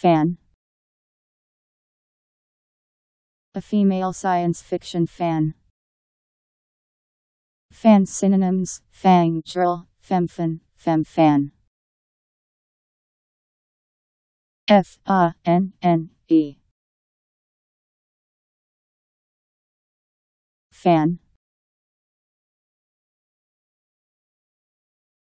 Fan. A female science fiction fan. Fan synonyms Fang Girl, Femfan, Femfan. F A N N E. Fan.